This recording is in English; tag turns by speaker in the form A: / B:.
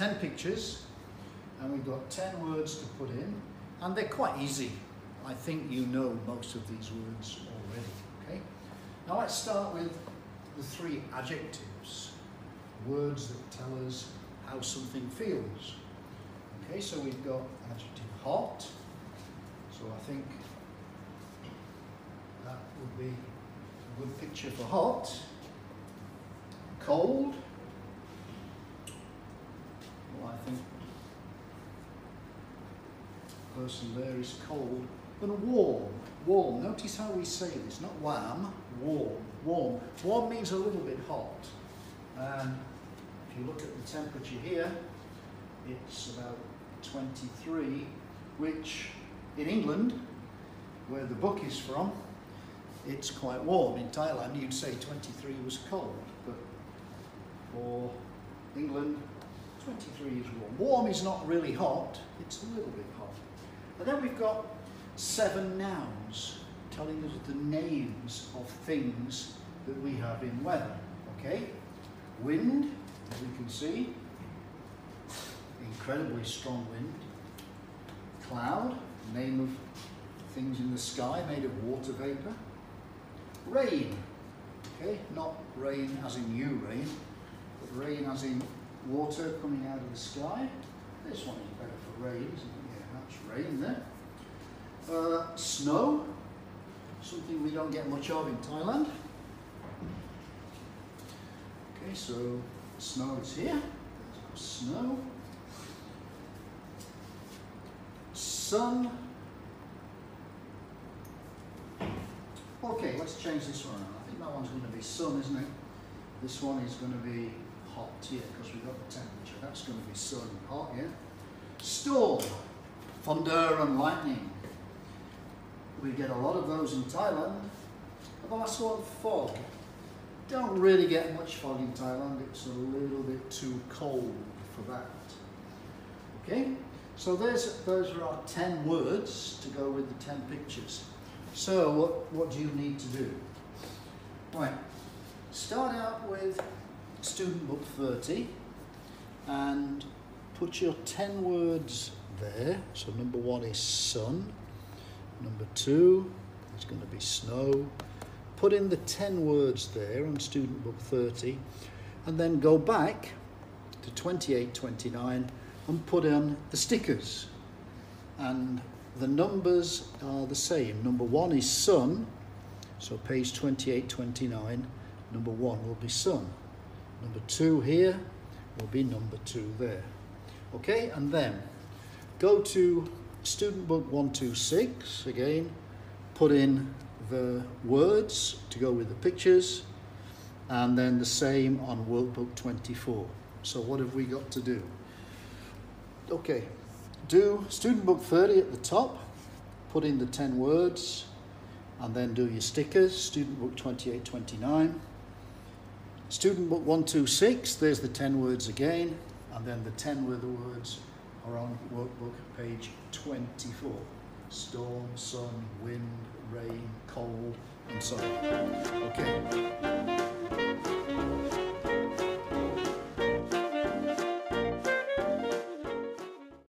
A: 10 pictures and we've got 10 words to put in and they're quite easy. I think you know most of these words already, okay? Now let's start with the three adjectives, words that tell us how something feels. Okay, so we've got adjective hot, so I think that would be a good picture for hot. Cold, well I think the person there is cold. And warm, warm, notice how we say this, not warm, warm, warm. Warm means a little bit hot. And if you look at the temperature here, it's about 23, which in England, where the book is from, it's quite warm. In Thailand, you'd say 23 was cold, but for England, 23 is warm. Warm is not really hot, it's a little bit hot. And then we've got seven nouns telling us the names of things that we have in weather. Okay? Wind, as we can see, incredibly strong wind. Cloud, name of things in the sky made of water vapour. Rain, okay, not rain as in you rain, but rain as in water coming out of the sky. This one is better for rain, isn't it? Yeah, that's rain there. Uh, snow, something we don't get much of in Thailand. Okay, so snow is here. Snow. Sun. Okay, let's change this one around. I think that one's going to be sun, isn't it? This one is going to be hot here because we've got the temperature. That's going to be sun, hot, yeah? Storm, thunder and lightning. We get a lot of those in Thailand. And the last one, fog. Don't really get much fog in Thailand. It's a little bit too cold for that. Okay, so there's, those are our 10 words to go with the 10 pictures. So what, what do you need to do? Right, start out with student book 30 and put your 10 words there. So number one is sun, number two is going to be snow. Put in the 10 words there on student book 30 and then go back to 28, 29 and put in the stickers. And the numbers are the same. Number one is sun, so page 28, 29, number one will be sun. Number two here will be number two there. Okay, and then go to student book 126 again, put in the words to go with the pictures, and then the same on workbook 24. So what have we got to do? Okay, do student book 30 at the top, put in the 10 words, and then do your stickers, student book 28, 29. Student book 126, there's the 10 words again, and then the 10 were the words are on workbook page 24. Storm, sun, wind, rain, cold, and so on. Okay.